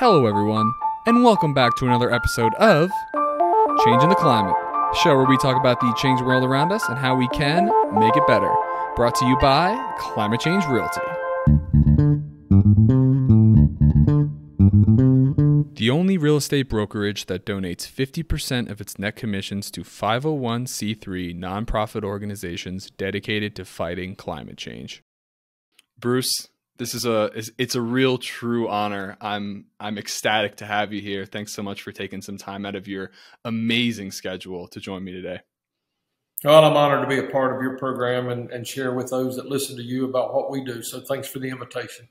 Hello, everyone, and welcome back to another episode of Changing the Climate, show where we talk about the changing world around us and how we can make it better. Brought to you by Climate Change Realty. The only real estate brokerage that donates 50% of its net commissions to 501c3 nonprofit organizations dedicated to fighting climate change. Bruce, this is a it's a real true honor. I'm I'm ecstatic to have you here. Thanks so much for taking some time out of your amazing schedule to join me today. Well, I'm honored to be a part of your program and, and share with those that listen to you about what we do. So thanks for the invitation.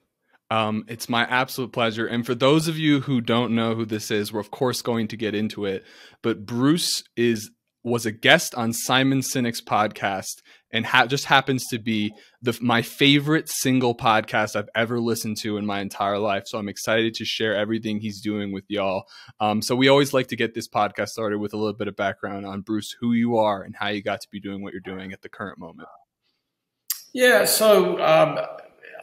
Um, it's my absolute pleasure. And for those of you who don't know who this is, we're of course going to get into it. But Bruce is was a guest on Simon Sinek's podcast and ha- just happens to be the my favorite single podcast I've ever listened to in my entire life. So I'm excited to share everything he's doing with y'all. Um, so we always like to get this podcast started with a little bit of background on Bruce, who you are, and how you got to be doing what you're doing at the current moment. Yeah, so um,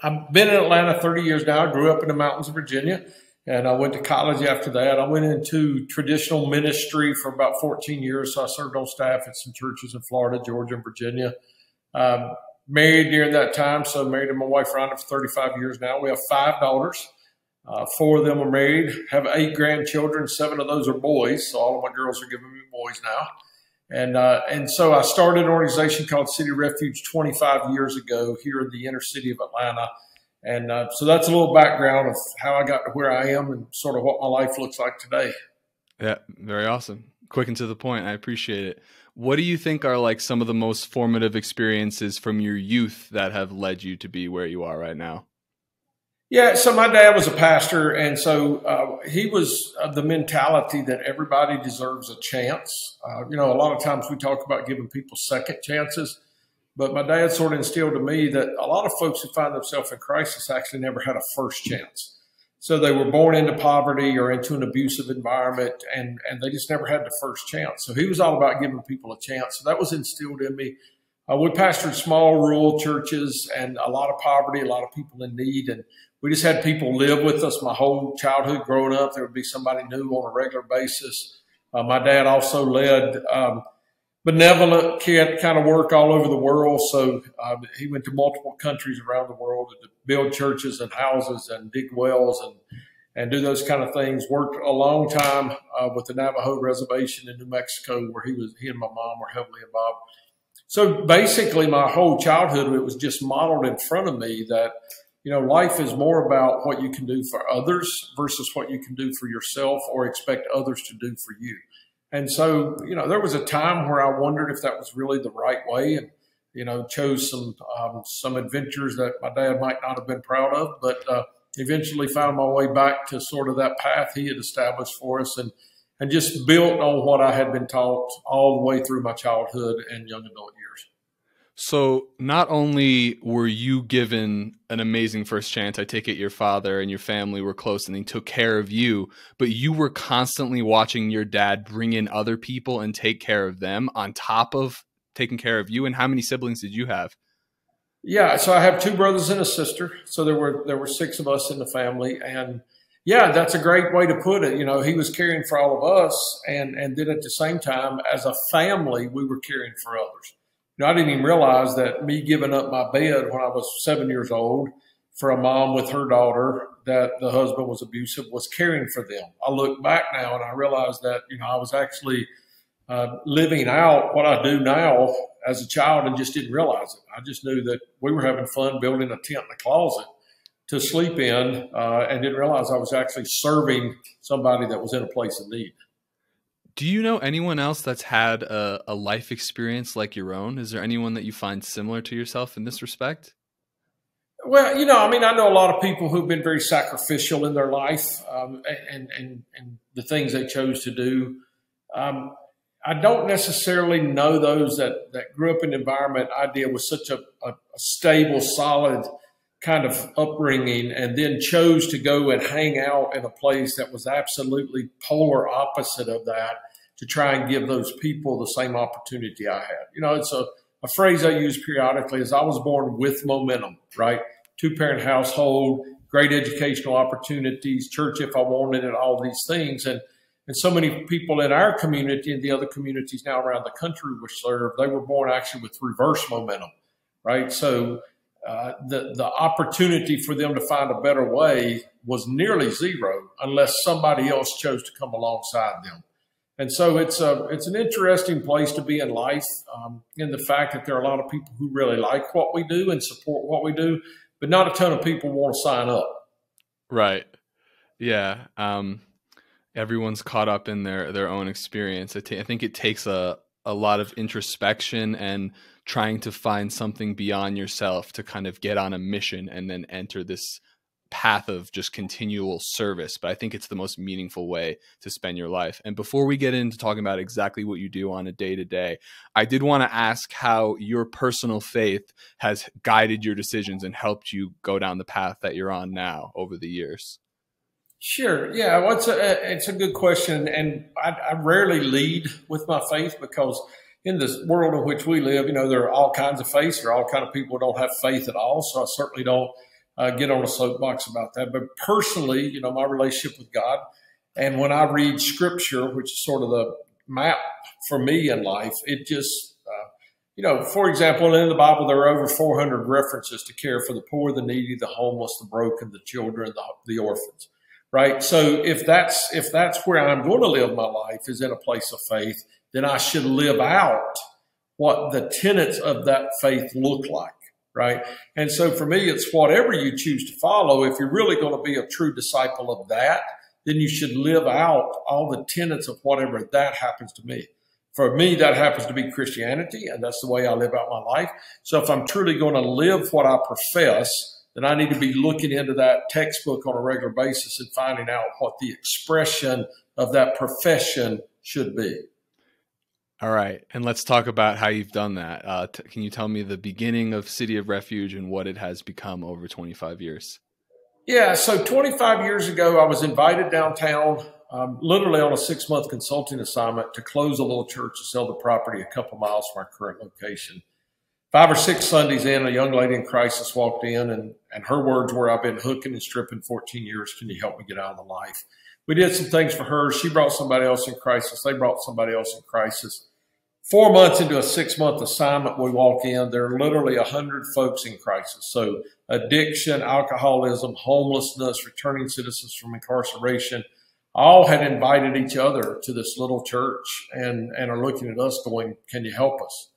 I've been in Atlanta 30 years now. I grew up in the mountains of Virginia and I went to college after that. I went into traditional ministry for about 14 years. So I served on staff at some churches in Florida, Georgia, and Virginia. Um, married during that time, so married to my wife Rhonda for 35 years now. We have five daughters. Uh, four of them are married, have eight grandchildren. Seven of those are boys. So all of my girls are giving me boys now. And, uh, and so I started an organization called City Refuge 25 years ago here in the inner city of Atlanta. And uh, so that's a little background of how I got to where I am and sort of what my life looks like today. Yeah, very awesome. Quick and to the point. I appreciate it. What do you think are like some of the most formative experiences from your youth that have led you to be where you are right now? Yeah, so my dad was a pastor, and so uh, he was of the mentality that everybody deserves a chance. Uh, you know, a lot of times we talk about giving people second chances, but my dad sort of instilled to me that a lot of folks who find themselves in crisis actually never had a first chance. So they were born into poverty or into an abusive environment, and and they just never had the first chance. So he was all about giving people a chance. So that was instilled in me. Uh, we pastored small rural churches and a lot of poverty, a lot of people in need, and we just had people live with us my whole childhood growing up. There would be somebody new on a regular basis. Uh, my dad also led um, benevolent kind of work all over the world. So uh, he went to multiple countries around the world to build churches and houses and dig wells and and do those kind of things. Worked a long time uh, with the Navajo Reservation in New Mexico, where he was he and my mom were heavily involved. So basically, my whole childhood it was just modeled in front of me that you know, life is more about what you can do for others versus what you can do for yourself or expect others to do for you. And so, you know, there was a time where I wondered if that was really the right way and, you know, chose some, um, some adventures that my dad might not have been proud of, but, uh, eventually found my way back to sort of that path he had established for us and, and just built on what I had been taught all the way through my childhood and young adult years. So not only were you given an amazing first chance, I take it your father and your family were close and they took care of you, but you were constantly watching your dad bring in other people and take care of them on top of taking care of you. And how many siblings did you have? Yeah, so I have two brothers and a sister. So there were there were six of us in the family, and yeah, that's a great way to put it. You know, he was caring for all of us, and and then at the same time, as a family, we were caring for others. You know, I didn't even realize that me giving up my bed when I was seven years old for a mom with her daughter that the husband was abusive was caring for them. I look back now and I realize that, you know, I was actually uh, living out what I do now as a child and just didn't realize it. I just knew that we were having fun building a tent in a closet to sleep in uh, and didn't realize I was actually serving somebody that was in a place of need. Do you know anyone else that's had a, a, life experience like your own? Is there anyone that you find similar to yourself in this respect? Well, you know, I mean, I know a lot of people who've been very sacrificial in their life um, and, and, and the things they chose to do. Um, I don't necessarily know those that, that grew up in an environment I did with such a, a, a stable, solid kind of upbringing and then chose to go and hang out in a place that was absolutely polar opposite of that to try and give those people the same opportunity I had. You know, it's a, a phrase I use periodically is I was born with momentum, right? Two parent household, great educational opportunities, church if I wanted it, all these things. And and so many people in our community and the other communities now around the country we serve, they were born actually with reverse momentum, right? So uh, the the opportunity for them to find a better way was nearly zero unless somebody else chose to come alongside them. And so it's a it's an interesting place to be in life, um, in the fact that there are a lot of people who really like what we do and support what we do, but not a ton of people want to sign up. Right. Yeah. Um, everyone's caught up in their their own experience. I, I think it takes a a lot of introspection and trying to find something beyond yourself to kind of get on a mission and then enter this path of just continual service but i think it's the most meaningful way to spend your life and before we get into talking about exactly what you do on a day to day i did want to ask how your personal faith has guided your decisions and helped you go down the path that you're on now over the years Sure. Yeah. Well, it's a, it's a good question. And I, I, rarely lead with my faith because in this world in which we live, you know, there are all kinds of faiths. There are all kinds of people who don't have faith at all. So I certainly don't uh, get on a soapbox about that. But personally, you know, my relationship with God and when I read scripture, which is sort of the map for me in life, it just, uh, you know, for example, in the Bible, there are over 400 references to care for the poor, the needy, the homeless, the broken, the children, the, the orphans right? So if that's if that's where I'm going to live my life is in a place of faith, then I should live out what the tenets of that faith look like, right? And so for me, it's whatever you choose to follow. If you're really going to be a true disciple of that, then you should live out all the tenets of whatever that happens to me. For me, that happens to be Christianity, and that's the way I live out my life. So if I'm truly going to live what I profess, then I need to be looking into that textbook on a regular basis and finding out what the expression of that profession should be. All right. And let's talk about how you've done that. Uh, t- can you tell me the beginning of City of Refuge and what it has become over 25 years? Yeah. So 25 years ago, I was invited downtown, um, literally on a six month consulting assignment to close a little church and sell the property a couple miles from our current location five or six Sundays in, a young lady in crisis walked in, and, and her words were, I've been hooking and stripping 14 years. Can you help me get out of the life? We did some things for her. She brought somebody else in crisis. They brought somebody else in crisis. Four months into a six month assignment, we walk in. There are literally 100 folks in crisis. So, addiction, alcoholism, homelessness, returning citizens from incarceration, all had invited each other to this little church and, and are looking at us going, Can you help us?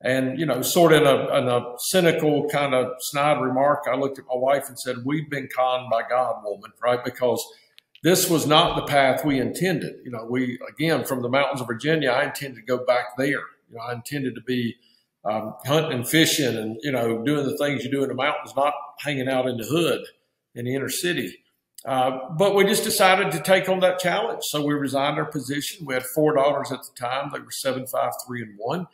And, you know, sort of in a, in a cynical kind of snide remark, I looked at my wife and said, We've been conned by God, woman, right? Because this was not the path we intended. You know, we, again, from the mountains of Virginia, I intended to go back there. You know, I intended to be um, hunting and fishing and, you know, doing the things you do in the mountains, not hanging out in the hood in the inner city. Uh, but we just decided to take on that challenge. So we resigned our position. We had four daughters at the time. They were seven, five, three, and one.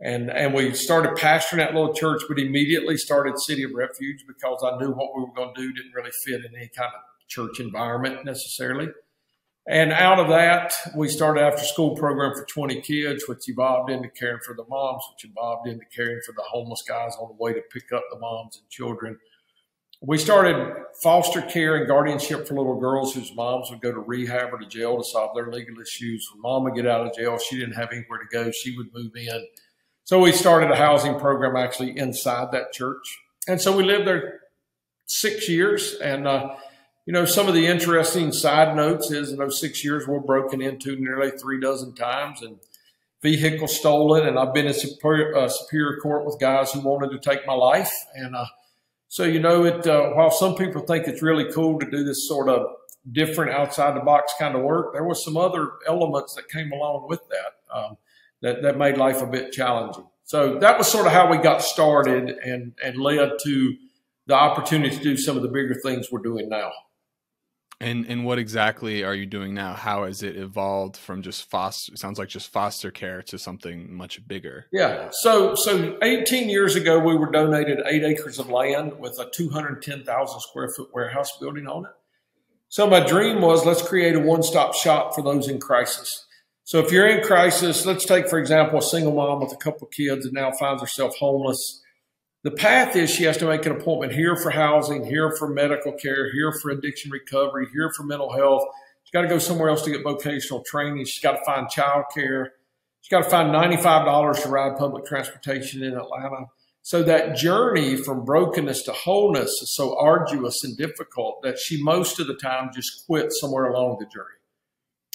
And, and we started pastoring that little church, but immediately started City of Refuge because I knew what we were going to do didn't really fit in any kind of church environment necessarily. And out of that, we started after school program for 20 kids, which evolved into caring for the moms, which evolved into caring for the homeless guys on the way to pick up the moms and children. We started foster care and guardianship for little girls whose moms would go to rehab or to jail to solve their legal issues. When mom would get out of jail, she didn't have anywhere to go. She would move in so we started a housing program actually inside that church. And so we lived there six years. And, uh, you know, some of the interesting side notes is in those six years, we're broken into nearly three dozen times and vehicles stolen. And I've been in superior, uh, superior court with guys who wanted to take my life. And uh, so, you know, it uh, while some people think it's really cool to do this sort of different outside the box kind of work, there was some other elements that came along with that. Um, that, that made life a bit challenging. So that was sort of how we got started and, and led to the opportunity to do some of the bigger things we're doing now. And and what exactly are you doing now? How has it evolved from just foster? sounds like just foster care to something much bigger. Yeah. So so 18 years ago, we were donated eight acres of land with a 210,000 square foot warehouse building on it. So my dream was let's create a one stop shop for those in crisis. So if you're in crisis, let's take, for example, a single mom with a couple kids and now finds herself homeless. The path is she has to make an appointment here for housing, here for medical care, here for addiction recovery, here for mental health. She's got to go somewhere else to get vocational training. She's got to find child care. She's got to find $95 to ride public transportation in Atlanta. So that journey from brokenness to wholeness is so arduous and difficult that she most of the time just quit somewhere along the journey.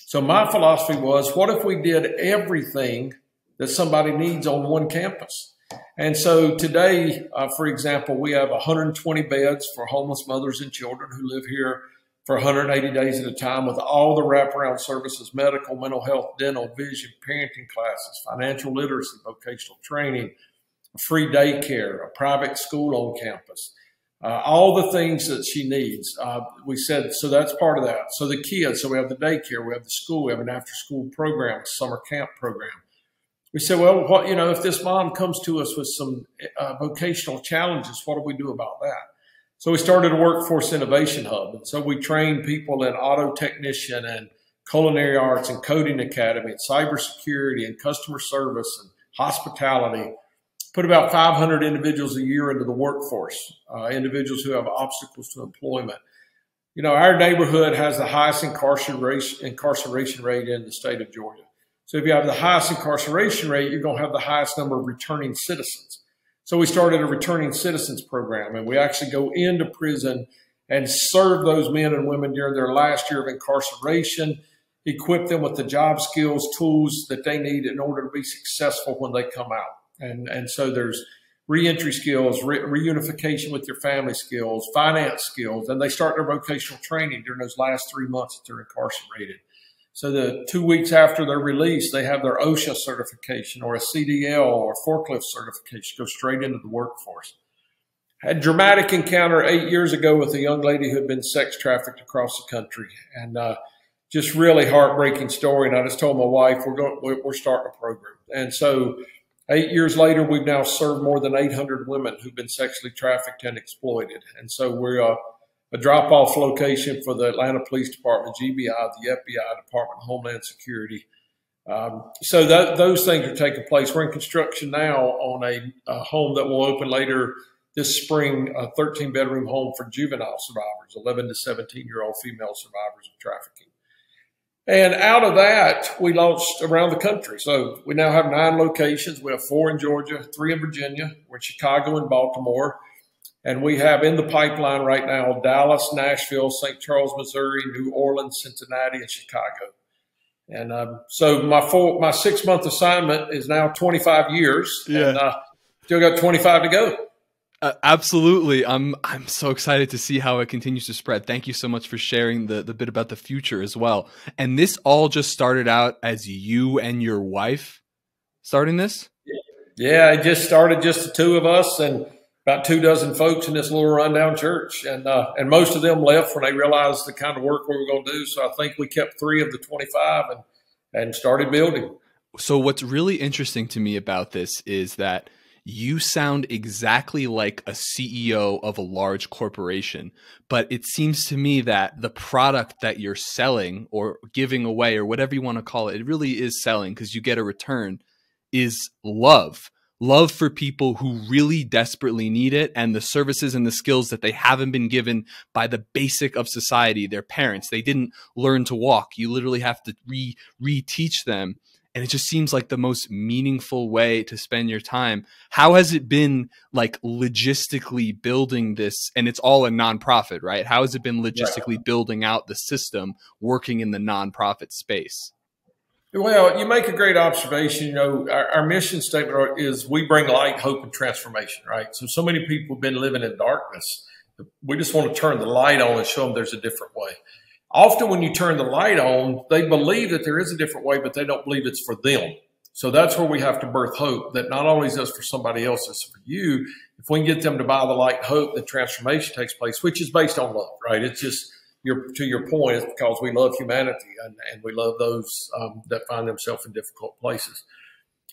So my philosophy was, what if we did everything that somebody needs on one campus? And so today, uh, for example, we have 120 beds for homeless mothers and children who live here for 180 days at a time with all the wraparound services, medical, mental health, dental, vision, parenting classes, financial literacy, vocational training, free daycare, a private school on campus, uh, all the things that she needs. Uh, we said, so that's part of that. So the kids, so we have the daycare, we have the school, we have an after school program, summer camp program. We said, well, what, you know, if this mom comes to us with some uh, vocational challenges, what do we do about that? So we started a workforce innovation hub. And so we trained people in auto technician and culinary arts and coding academy and cybersecurity and customer service and hospitality put about 500 individuals a year into the workforce, uh, individuals who have obstacles to employment. You know, our neighborhood has the highest incarceration, incarceration rate in the state of Georgia. So if you have the highest incarceration rate, you're going to have the highest number of returning citizens. So we started a returning citizens program and we actually go into prison and serve those men and women during their last year of incarceration, equip them with the job skills, tools that they need in order to be successful when they come out. And, and so there's reentry skills, re- reunification with your family skills, finance skills, and they start their vocational training during those last three months that they're incarcerated. So the two weeks after their release, they have their OSHA certification or a CDL or forklift certification, go straight into the workforce. Had dramatic encounter eight years ago with a young lady who had been sex trafficked across the country, and uh, just really heartbreaking story. And I just told my wife we're going, we're starting a program, and so Eight years later, we've now served more than 800 women who've been sexually trafficked and exploited. And so we're a, a drop off location for the Atlanta Police Department, GBI, the FBI, Department of Homeland Security. Um, so that, those things are taking place. We're in construction now on a, a home that will open later this spring, a 13 bedroom home for juvenile survivors, 11 to 17 year old female survivors of trafficking. And out of that, we launched around the country. So we now have nine locations. We have four in Georgia, three in Virginia, we're in Chicago and Baltimore. And we have in the pipeline right now Dallas, Nashville, St. Charles, Missouri, New Orleans, Cincinnati, and Chicago. And um, so my four, my six month assignment is now 25 years. Yeah. And uh, still got 25 to go. Uh, absolutely. I'm I'm so excited to see how it continues to spread. Thank you so much for sharing the the bit about the future as well. And this all just started out as you and your wife starting this? Yeah, it just started just the two of us and about two dozen folks in this little rundown church, and uh, and most of them left when they realized the kind of work we were going to do. So I think we kept three of the twenty five and and started building. So what's really interesting to me about this is that you sound exactly like a CEO of a large corporation. But it seems to me that the product that you're selling or giving away or whatever you want to call it, it really is selling because you get a return, is love. Love for people who really desperately need it and the services and the skills that they haven't been given by the basic of society, their parents. They didn't learn to walk. You literally have to re reteach them and it just seems like the most meaningful way to spend your time. How has it been like logistically building this? And it's all a nonprofit, right? How has it been logistically right. building out the system working in the nonprofit space? Well, you make a great observation. You know, our, our, mission statement is we bring light, hope, and transformation, right? So, so many people have been living in darkness. We just want to turn the light on and show them there's a different way often when you turn the light on, they believe that there is a different way, but they don't believe it's for them. So that's where we have to birth hope that not only is this for somebody else, it's for you. If we can get them to buy the light hope, the transformation takes place, which is based on love, right? It's just your, to your point, because we love humanity and, and we love those um, that find themselves in difficult places.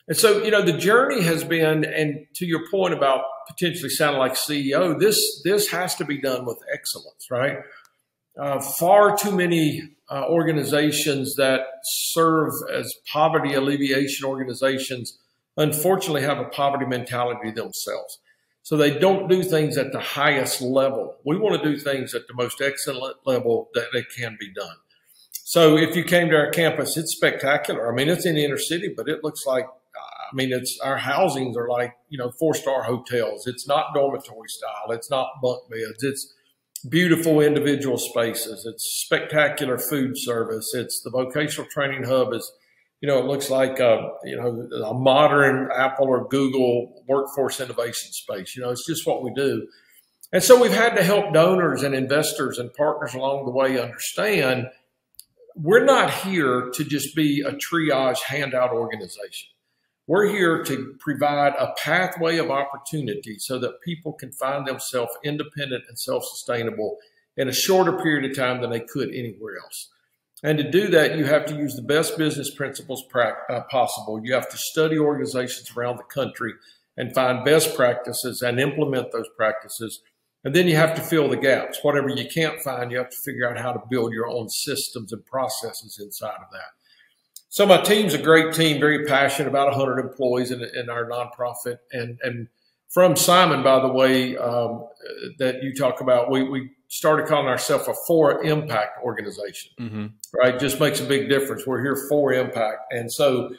And so, you know, the journey has been, and to your point about potentially sounding like CEO, this this has to be done with excellence, right? uh, far too many uh, organizations that serve as poverty alleviation organizations unfortunately have a poverty mentality themselves. So they don't do things at the highest level. We want to do things at the most excellent level that they can be done. So if you came to our campus, it's spectacular. I mean, it's in the inner city, but it looks like, I mean, it's our housings are like, you know, four star hotels. It's not dormitory style. It's not bunk beds. It's beautiful individual spaces. It's spectacular food service. It's the vocational training hub is, you know, it looks like a, you know, a modern Apple or Google workforce innovation space. You know, it's just what we do. And so we've had to help donors and investors and partners along the way understand we're not here to just be a triage handout organization. We're here to provide a pathway of opportunity so that people can find themselves independent and self sustainable in a shorter period of time than they could anywhere else. And to do that, you have to use the best business principles uh, possible. You have to study organizations around the country and find best practices and implement those practices and then you have to fill the gaps. Whatever you can't find, you have to figure out how to build your own systems and processes inside of that. So my team's a great team, very passionate, about 100 employees in, in our nonprofit. And, and from Simon, by the way, um, that you talk about, we, we started calling ourselves a for impact organization, mm-hmm. right? Just makes a big difference. We're here for impact. And so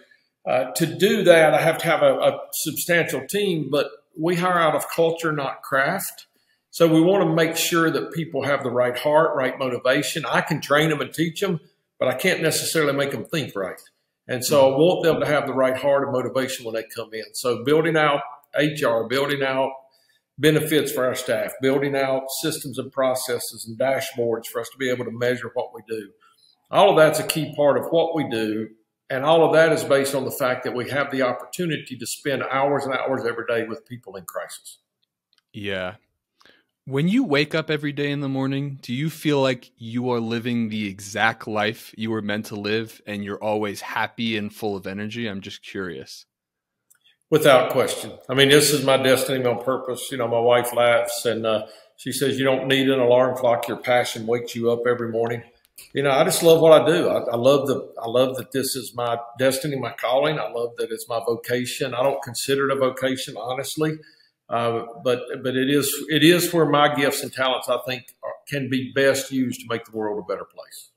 uh, to do that, I have to have a, a substantial team, but we hire out of culture, not craft. So we want to make sure that people have the right heart, right motivation. I can train them and teach them, but I can't necessarily make them think right. And so I want them to have the right heart and motivation when they come in. So building out HR, building out benefits for our staff, building out systems and processes and dashboards for us to be able to measure what we do. All of that's a key part of what we do. And all of that is based on the fact that we have the opportunity to spend hours and hours every day with people in crisis. Yeah, when you wake up every day in the morning, do you feel like you are living the exact life you were meant to live and you're always happy and full of energy? I'm just curious. Without question. I mean, this is my destiny on purpose. You know, my wife laughs and uh, she says, You don't need an alarm clock. Your passion wakes you up every morning. You know, I just love what I do. I, I love the, I love that this is my destiny, my calling. I love that it's my vocation. I don't consider it a vocation, honestly. Uh, but but it is it is where my gifts and talents I think are, can be best used to make the world a better place.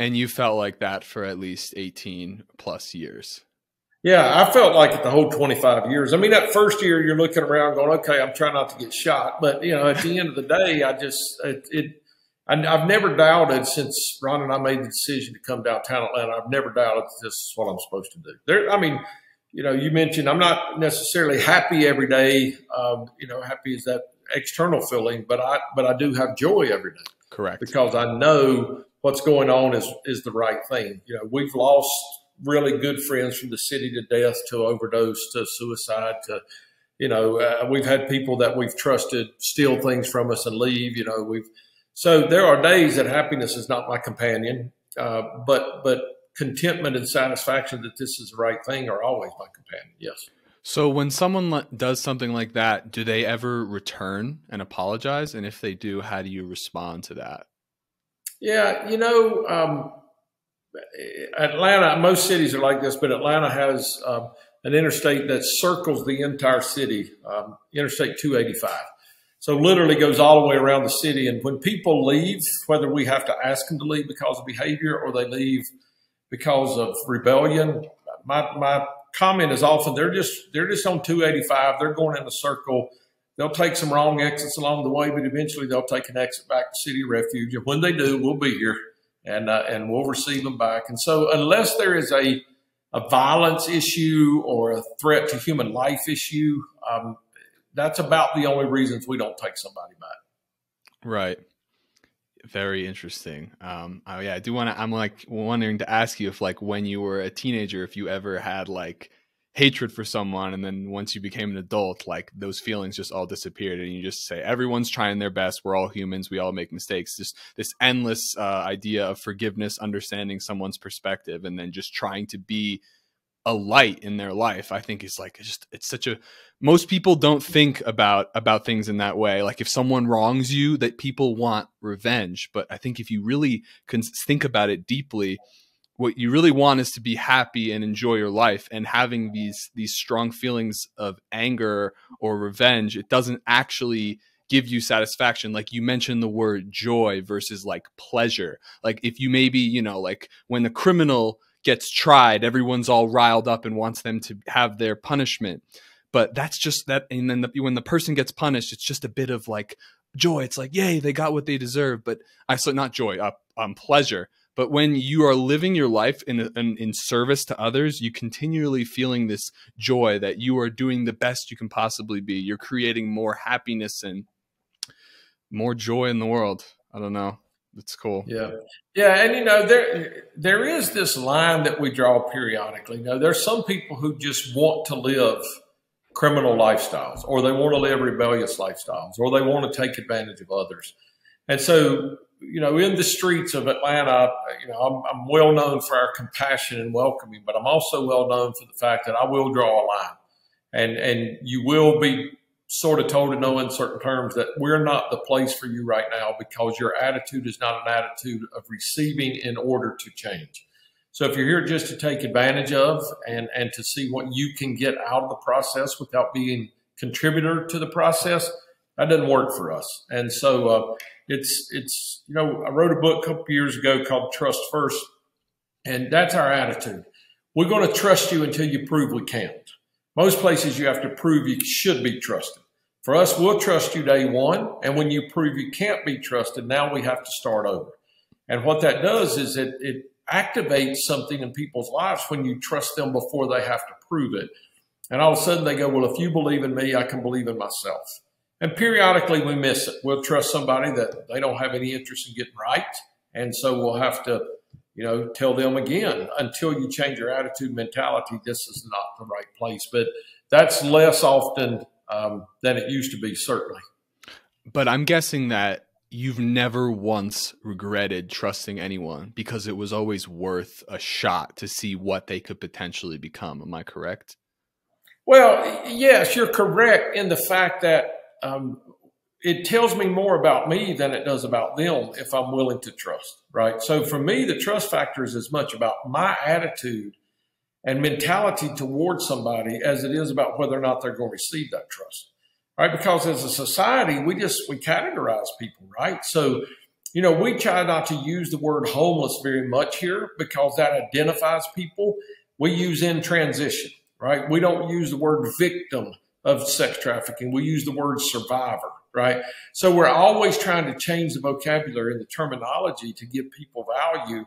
And you felt like that for at least eighteen plus years. Yeah, I felt like it the whole twenty five years. I mean, that first year you're looking around going, okay, I'm trying not to get shot, but you know, at the end of the day, I just it. it I, have never doubted since Ron and I made the decision to come downtown Atlanta. I've never doubted this is what I'm supposed to do. There, I mean, you know, you mentioned I'm not necessarily happy every day. Um, you know, happy is that external feeling, but I but I do have joy every day. Correct. Because I know what's going on is is the right thing. You know, we've lost really good friends from the city to death, to overdose, to suicide, to you know, uh, we've had people that we've trusted steal things from us and leave. You know, we've so there are days that happiness is not my companion, uh, but but contentment and satisfaction that this is the right thing are always my companion. Yes. So when someone does something like that, do they ever return and apologize? And if they do, how do you respond to that? Yeah, you know, um, Atlanta, most cities are like this, but Atlanta has um, an interstate that circles the entire city, um, Interstate 285. So literally goes all the way around the city. And when people leave, whether we have to ask them to leave because of behavior or they leave because of rebellion. My, my comment is often they're just they're just on 285. They're going in a circle. They'll take some wrong exits along the way, but eventually they'll take an exit back to City Refuge. And when they do, we'll be here and uh, and we'll receive them back. And so, unless there is a a violence issue or a threat to human life issue, um, that's about the only reasons we don't take somebody back. Right. Very interesting. Um, oh yeah, I do want to. I'm like wondering to ask you if, like, when you were a teenager, if you ever had like hatred for someone, and then once you became an adult, like those feelings just all disappeared, and you just say everyone's trying their best. We're all humans. We all make mistakes. Just this endless uh, idea of forgiveness, understanding someone's perspective, and then just trying to be a light in their life i think is like just it's such a most people don't think about about things in that way like if someone wrongs you that people want revenge but i think if you really can think about it deeply what you really want is to be happy and enjoy your life and having these these strong feelings of anger or revenge it doesn't actually give you satisfaction. Like you mentioned the word joy versus like pleasure. Like if you maybe you know like when the criminal gets tried everyone's all riled up and wants them to have their punishment. But that's just that and then the, when the person gets punished it's just a bit of like joy. It's like yay they got what they deserve. But i saw not joy uh, um, pleasure but when you are living your life in, in, in service to others, you continually feeling this joy that you are doing the best you can possibly be. You're creating more happiness and more joy in the world. I don't know. It's cool. Yeah. Yeah. And you know, there there is this line that we draw periodically. Know, there's some people who just want to live criminal lifestyles or they want to live rebellious lifestyles or they want to take advantage of others. And so you know, in the streets of Atlanta, you know, I'm, I'm, well known for our compassion and welcoming, but I'm also well known for the fact that I will draw a line, and and you will be sort of told in no uncertain terms that we're not the place for you right now because your attitude is not an attitude of receiving in order to change. So if you're here just to take advantage of and and to see what you can get out of the process without being contributor to the process, that doesn't work for us. And so. Uh, it's it's you know I wrote a book a couple years ago called Trust First, and that's our attitude. We're going to trust you until you prove we can't. Most places you have to prove you should be trusted. For us, we'll trust you day one, and when you prove you can't be trusted, now we have to start over. And what that does is it it activates something in people's lives when you trust them before they have to prove it. And all of a sudden they go, well, if you believe in me, I can believe in myself. And periodically we miss it. We'll trust somebody that they don't have any interest in getting right. And so we'll have to, you know, tell them again until you change your attitude mentality, this is not the right place. But that's less often um, than it used to be, certainly. But I'm guessing that you've never once regretted trusting anyone because it was always worth a shot to see what they could potentially become. Am I correct? Well, yes, you're correct in the fact that um, it tells me more about me than it does about them if I'm willing to trust, right? So for me, the trust factor is as much about my attitude and mentality towards somebody as it is about whether or not they're going to receive that trust, right? Because as a society, we just, we categorize people, right? So, you know, we try not to use the word homeless very much here because that identifies people. We use in transition, right? We don't use the word victim of sex trafficking. We use the word survivor, right? So we're always trying to change the vocabulary and the terminology to give people value.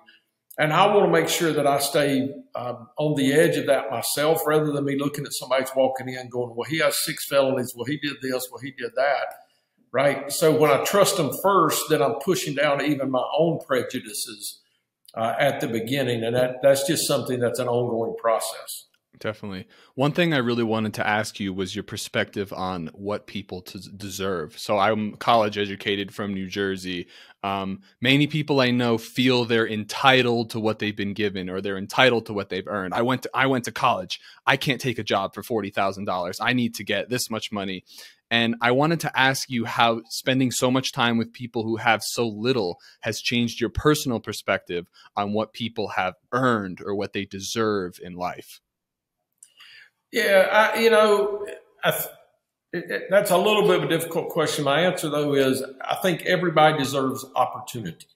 And I want to make sure that I stay um, on the edge of that myself rather than me looking at somebody walking in going, well, he has six felonies. Well, he did this. Well, he did that. Right. So when I trust them first, then I'm pushing down even my own prejudices uh, at the beginning. And that, that's just something that's an ongoing process. Definitely. One thing I really wanted to ask you was your perspective on what people deserve. So I'm college educated from New Jersey. Um, many people I know feel they're entitled to what they've been given or they're entitled to what they've earned. I went to, I went to college. I can't take a job for $40,000. I need to get this much money. And I wanted to ask you how spending so much time with people who have so little has changed your personal perspective on what people have earned or what they deserve in life. Yeah, I, you know, I, it, it, that's a little bit of a difficult question. My answer, though, is I think everybody deserves opportunity.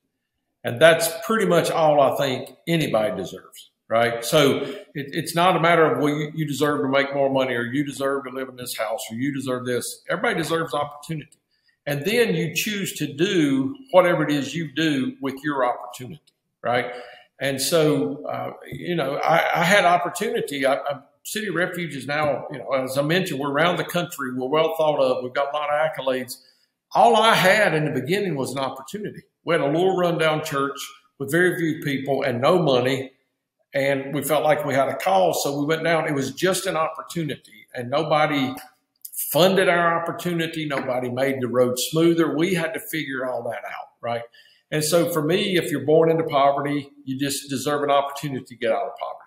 And that's pretty much all I think anybody deserves, right? So it, it's not a matter of, well, you, you deserve to make more money or you deserve to live in this house or you deserve this. Everybody deserves opportunity. And then you choose to do whatever it is you do with your opportunity, right? And so, uh, you know, I, I had opportunity. I, I City Refuge is now, you know, as I mentioned, we're around the country. We're well thought of. We've got a lot of accolades. All I had in the beginning was an opportunity. We had a little rundown church with very few people and no money. And we felt like we had a call. So we went down. It was just an opportunity and nobody funded our opportunity. Nobody made the road smoother. We had to figure all that out. Right. And so for me, if you're born into poverty, you just deserve an opportunity to get out of poverty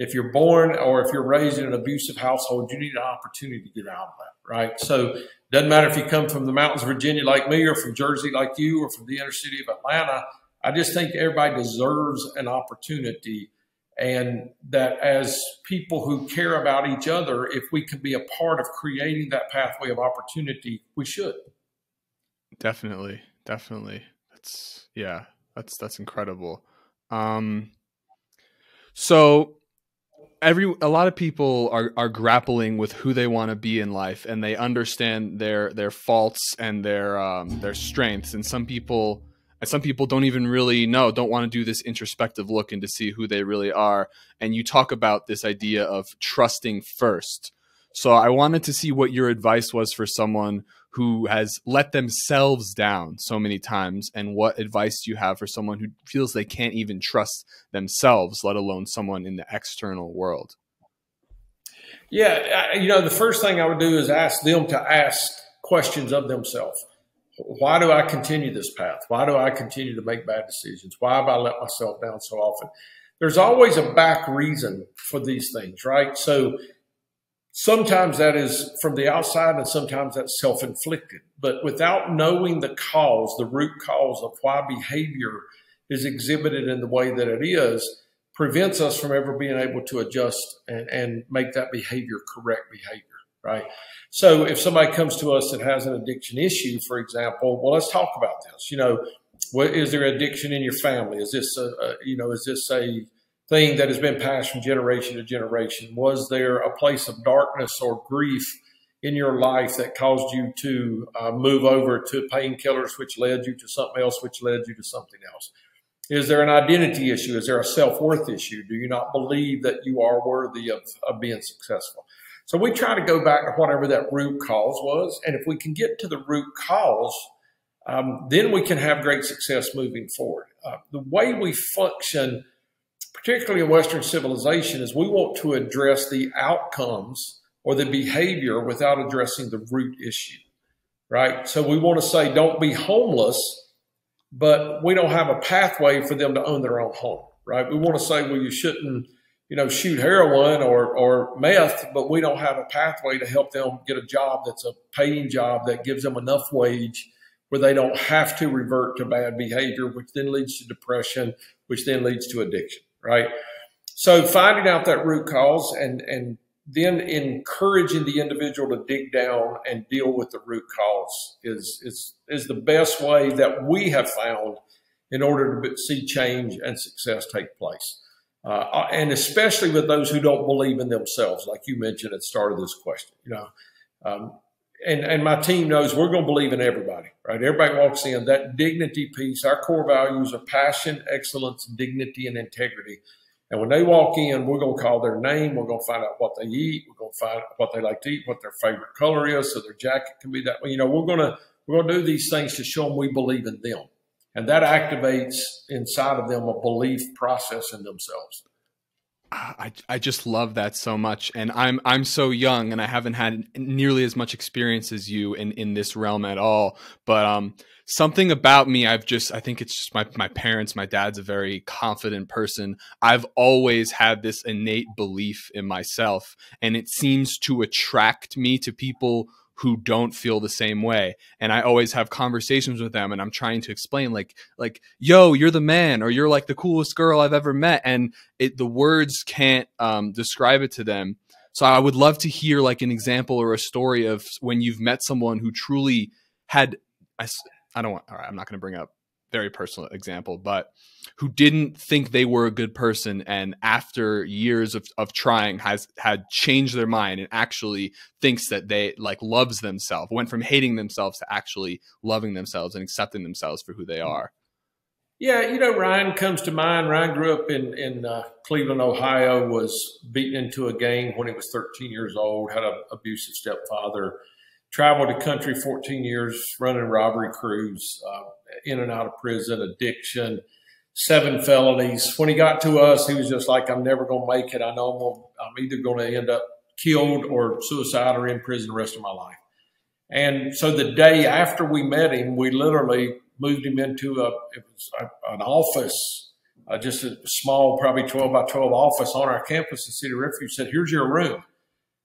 if you're born or if you're raised in an abusive household, you need an opportunity to get out of that, right? So doesn't matter if you come from the mountains of Virginia like me or from Jersey like you or from the inner city of Atlanta, I just think everybody deserves an opportunity. And that as people who care about each other, if we can be a part of creating that pathway of opportunity, we should. Definitely. Definitely. That's, yeah, that's, that's incredible. Um, so every a lot of people are are grappling with who they want to be in life and they understand their their faults and their um, their strengths. And some people and some people don't even really know don't want to do this introspective look into see who they really are. And you talk about this idea of trusting first. So i wanted to see what your advice was for someone who has let themselves down so many times and what advice do you have for someone who feels they can't even trust themselves let alone someone in the external world? Yeah you know the first thing i would do is ask them to ask questions of themselves. Why do i continue this path? Why do i continue to make bad decisions? Why have i let myself down so often? There's always a back reason for these things right? So Sometimes that is from the outside and sometimes that's self inflicted. But without knowing the cause, the root cause of why behavior is exhibited in the way that it is, prevents us from ever being able to adjust and, and make that behavior correct behavior, right? So if somebody comes to us that has an addiction issue, for example, well, let's talk about this. You know, what is there addiction in your family? Is this a, a you know, is this a thing that has been passed from generation to generation? Was there a place of darkness or grief in your life that caused you to uh, move over to painkillers, which led you to something else, which led you to something else? Is there an identity issue? Is there a self worth issue? Do you not believe that you are worthy of, of being successful? So we try to go back to whatever that root cause was. And if we can get to the root cause, um, then we can have great success moving forward. Uh, the way we function particularly in Western civilization, is we want to address the outcomes or the behavior without addressing the root issue, right? So we want to say, don't be homeless, but we don't have a pathway for them to own their own home, right? We want to say, well, you shouldn't, you know, shoot heroin or, or meth, but we don't have a pathway to help them get a job that's a paying job that gives them enough wage where they don't have to revert to bad behavior, which then leads to depression, which then leads to addiction right? So finding out that root cause and, and then encouraging the individual to dig down and deal with the root cause is, is, is the best way that we have found in order to see change and success take place. Uh, and especially with those who don't believe in themselves, like you mentioned at the start of this question, you know, um, and, and my team knows we're going to believe in everybody, right? Everybody walks in that dignity piece. Our core values are passion, excellence, dignity, and integrity. And when they walk in, we're going to call their name. We're going to find out what they eat. We're going to find out what they like to eat, what their favorite color is, so their jacket can be that way. You know, we're going to we're going to do these things to show them we believe in them, and that activates inside of them a belief process in themselves. I, I just love that so much. And I'm I'm so young and I haven't had nearly as much experience as you in in this realm at all. But um something about me I've just I think it's just my my parents my dad's a very confident person. I've always had this innate belief in myself and it seems to attract me to people who don't feel the same way. And i always have conversations with them and i'm trying to explain like like yo you're the man or you're like the coolest girl i've ever met. And it the words can't um, describe it to them. So i would love to hear like an example or a story of when you've met someone who truly had i, I don't want all right i'm not going to bring up very personal example, but who didn't think they were a good person and after years of, of trying has had changed their mind and actually thinks that they like loves themselves, went from hating themselves to actually loving themselves and accepting themselves for who they are. Yeah, you know, Ryan comes to mind. Ryan grew up in in uh, Cleveland, Ohio. Was beaten into a gang when he was 13 years old. Had an abusive stepfather. Traveled the country 14 years, running robbery crews. Uh, in and out of prison, addiction, seven felonies. When he got to us, he was just like, I'm never going to make it. I know I'm, I'm either going to end up killed or suicide or in prison the rest of my life. And so the day after we met him, we literally moved him into a, it was a, an office, uh, just a small, probably 12 by 12 office on our campus in City Refuge. Said, "Here's your room,"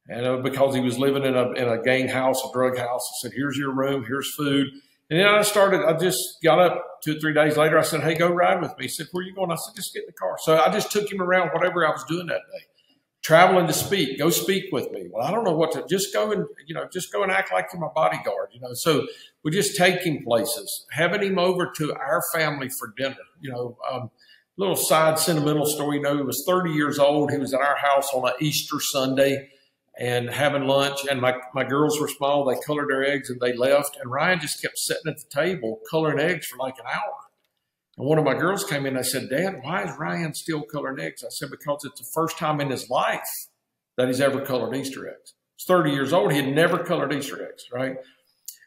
and uh, because he was living in a in a gang house, a drug house, I said, "Here's your room. Here's food." And then I started, I just got up two or three days later. I said, Hey, go ride with me. He said, Where are you going? I said, Just get in the car. So I just took him around whatever I was doing that day. Traveling to speak, go speak with me. Well, I don't know what to just go and, you know, just go and act like you're my bodyguard, you know. So we just take him places, having him over to our family for dinner, you know. Um, little side sentimental story, you know, he was 30 years old. He was at our house on an Easter Sunday and having lunch. And my, my girls were small. They colored their eggs and they left. And Ryan just kept sitting at the table coloring eggs for like an hour. And one of my girls came in and I said, Dad, why is Ryan still coloring eggs? I said, because it's the first time in his life that he's ever colored Easter eggs. He's 30 years old. He had never colored Easter eggs, right?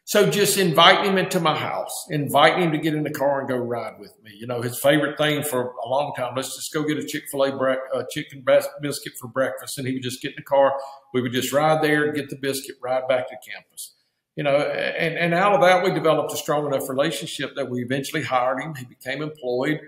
So just invite him into my house, invite him to get in the car and go ride with me. You know, his favorite thing for a long time, let's just go get a Chick-fil-A bre- uh, chicken biscuit for breakfast. And he would just get in the car. We would just ride there, get the biscuit, ride back to campus. You know, and, and out of that, we developed a strong enough relationship that we eventually hired him. He became employed.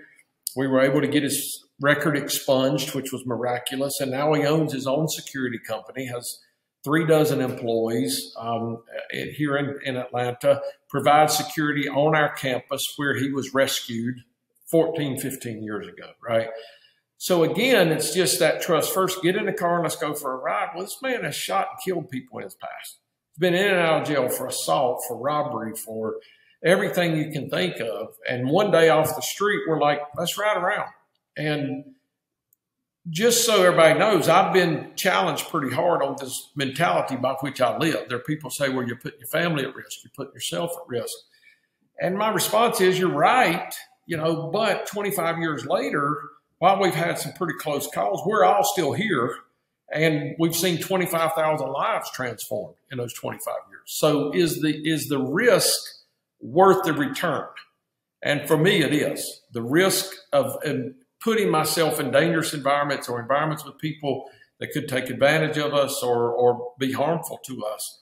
We were able to get his record expunged, which was miraculous. And now he owns his own security company, has – three dozen employees um, here in, in Atlanta, provide security on our campus where he was rescued 14, 15 years ago, right? So again, it's just that trust. First, get in the car and let's go for a ride. Well, this man has shot and killed people in his past. He's been in and out of jail for assault, for robbery, for everything you can think of. And one day off the street, we're like, let's ride around. And just so everybody knows, I've been challenged pretty hard on this mentality by which I live. There are people say, well, you're putting your family at risk, you're putting yourself at risk. And my response is, you're right, you know, but 25 years later, while we've had some pretty close calls, we're all still here. And we've seen 25,000 lives transformed in those 25 years. So is the, is the risk worth the return? And for me, it is. The risk of putting myself in dangerous environments or environments with people that could take advantage of us or, or be harmful to us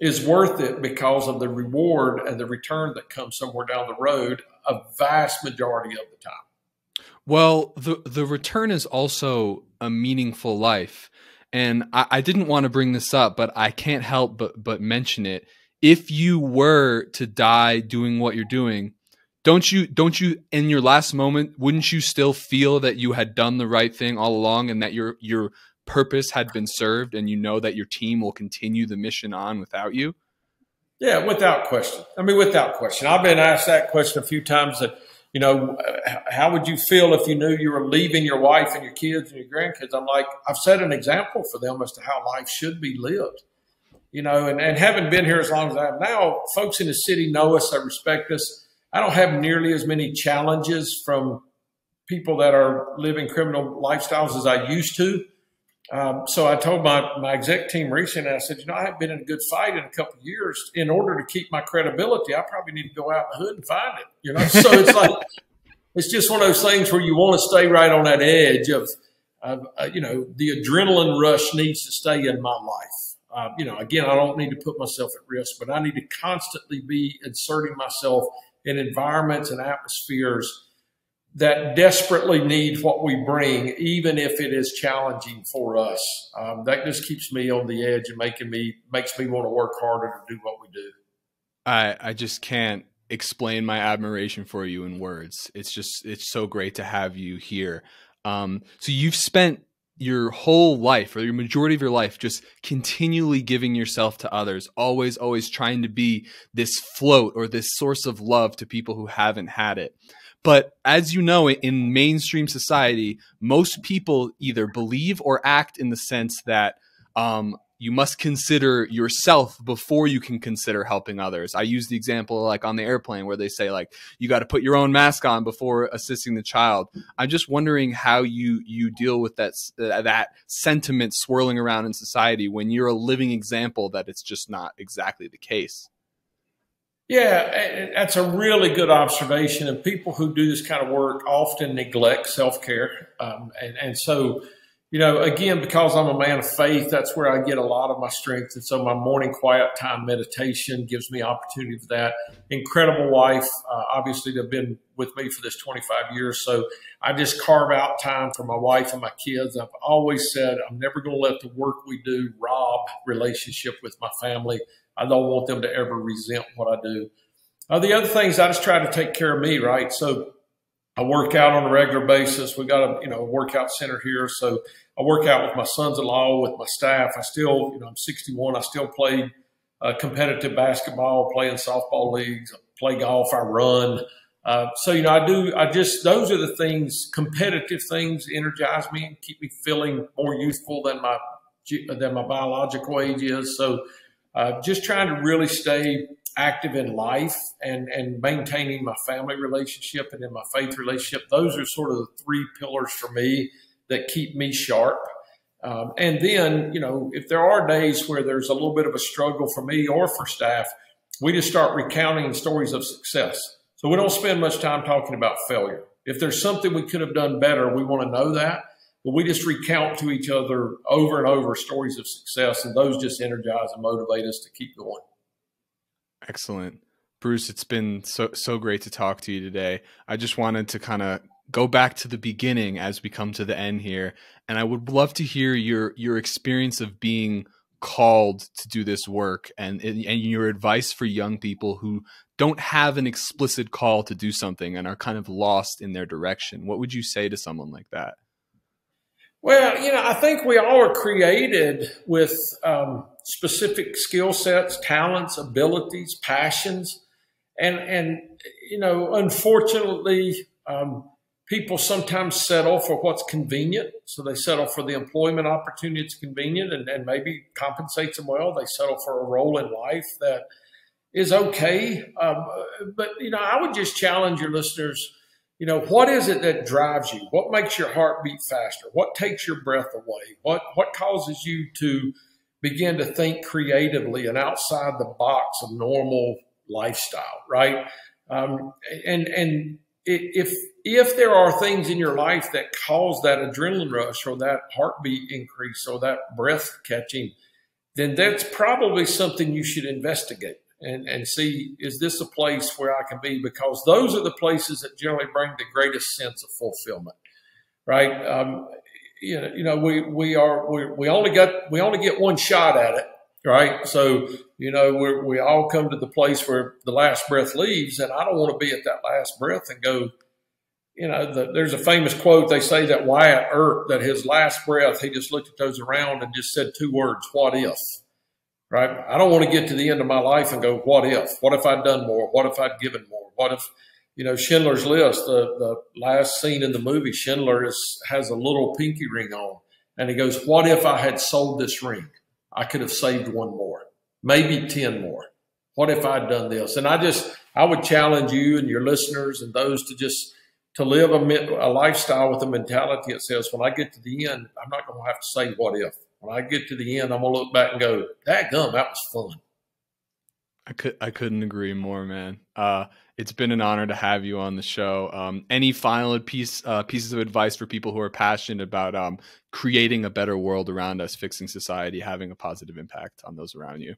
is worth it because of the reward and the return that comes somewhere down the road a vast majority of the time. Well, the the return is also a meaningful life. And I, I didn't want to bring this up, but I can't help but but mention it. If you were to die doing what you're doing, don't you don't you in your last moment wouldn't you still feel that you had done the right thing all along and that your your purpose had been served and you know that your team will continue the mission on without you? Yeah without question. I mean without question. I've been asked that question a few times that you know how would you feel if you knew you were leaving your wife and your kids and your grandkids? I'm like i've set an example for them as to how life should be lived. You know and, and having been here as long as i have now folks in the city know us they respect us I don't have nearly as many challenges from people that are living criminal lifestyles as I used to. Um, so I told my, my exec team recently, I said, you know, I haven't been in a good fight in a couple of years. In order to keep my credibility, I probably need to go out in the hood and find it. You know, so it's like it's just one of those things where you want to stay right on that edge of, of uh, you know, the adrenaline rush needs to stay in my life. Uh, you know, again, I don't need to put myself at risk, but I need to constantly be inserting myself in environments and atmospheres that desperately need what we bring, even if it is challenging for us. Um, that just keeps me on the edge and making me makes me want to work harder to do what we do. I I just can't explain my admiration for you in words. It's just it's so great to have you here. Um, so you've spent your whole life or your majority of your life just continually giving yourself to others always always trying to be this float or this source of love to people who haven't had it. But as you know in mainstream society most people either believe or act in the sense that um, you must consider yourself before you can consider helping others. I use the example like on the airplane where they say like you got to put your own mask on before assisting the child. I'm just wondering how you you deal with that uh, that sentiment swirling around in society when you're a living example that it's just not exactly the case. Yeah, that's a really good observation. And people who do this kind of work often neglect self care, um, and and so you know, again, because I'm a man of faith, that's where I get a lot of my strength. And so my morning quiet time meditation gives me opportunity for that. Incredible wife. Uh, obviously, they've been with me for this 25 years. So I just carve out time for my wife and my kids. I've always said I'm never going to let the work we do rob relationship with my family. I don't want them to ever resent what I do. Uh, the other things I just try to take care of me, right? So I work out on a regular basis. We got a you know workout center here, so I work out with my sons-in-law, with my staff. I still, you know, I'm 61. I still play uh, competitive basketball, play in softball leagues, play golf, I run. Uh, so you know, I do. I just those are the things, competitive things, energize me and keep me feeling more youthful than my than my biological age is. So, uh, just trying to really stay active in life and and maintaining my family relationship and in my faith relationship. Those are sort of the three pillars for me that keep me sharp. Um, and then, you know, if there are days where there's a little bit of a struggle for me or for staff, we just start recounting stories of success. So we don't spend much time talking about failure. If there's something we could have done better, we want to know that. But we just recount to each other over and over stories of success, and those just energize and motivate us to keep going. Excellent. Bruce, it's been so so great to talk to you today. I just wanted to kind of go back to the beginning as we come to the end here, and I would love to hear your your experience of being called to do this work and and your advice for young people who don't have an explicit call to do something and are kind of lost in their direction. What would you say to someone like that? Well, you know, I think we all are created with um, specific skill sets, talents, abilities, passions, and and you know, unfortunately, um, people sometimes settle for what's convenient. So they settle for the employment opportunity that's convenient and, and maybe compensates them well. They settle for a role in life that is okay. Um, but you know, I would just challenge your listeners you know, what is it that drives you? What makes your heart beat faster? What takes your breath away? What what causes you to begin to think creatively and outside the box of normal lifestyle, right? Um, and and if if there are things in your life that cause that adrenaline rush or that heartbeat increase or that breath catching, then that's probably something you should investigate and, and see is this a place where I can be? Because those are the places that generally bring the greatest sense of fulfillment, right? Um, you know, you know, we we are we, we only got we only get one shot at it, right? So you know, we we all come to the place where the last breath leaves, and I don't want to be at that last breath and go. You know, the, there's a famous quote. They say that Wyatt Earp, that his last breath, he just looked at those around and just said two words: "What if?" Right? I don't want to get to the end of my life and go, what if? What if I'd done more? What if I'd given more? What if, you know, Schindler's List, the, the last scene in the movie, Schindler is, has a little pinky ring on. And he goes, what if I had sold this ring? I could have saved one more, maybe 10 more. What if I'd done this? And I just, I would challenge you and your listeners and those to just, to live a, a lifestyle with a mentality that says, when I get to the end, I'm not going to have to say what if when I get to the end, I'm gonna look back and go, "That gum, that was fun." I could I couldn't agree more, man. Uh, it's been an honor to have you on the show. Um, any final piece uh, pieces of advice for people who are passionate about um, creating a better world around us, fixing society, having a positive impact on those around you?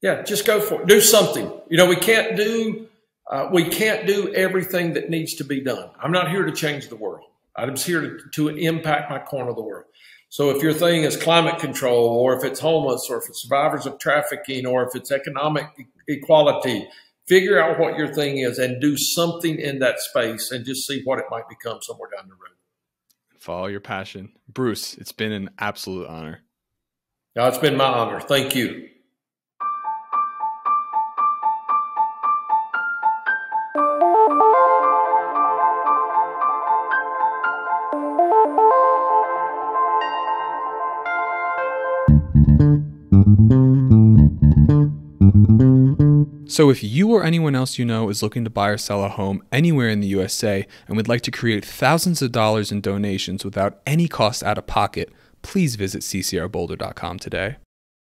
Yeah, just go for it. Do something. You know, we can't do uh, we can't do everything that needs to be done. I'm not here to change the world. I'm here to, to impact my corner of the world. So if your thing is climate control, or if it's homeless, or if it's survivors of trafficking, or if it's economic equality, figure out what your thing is and do something in that space and just see what it might become somewhere down the road. Follow your passion. Bruce, it's been an absolute honor. No, it's been my honor. Thank you. So, if you or anyone else you know is looking to buy or sell a home anywhere in the USA and would like to create thousands of dollars in donations without any cost out of pocket, please visit ccrboulder.com today.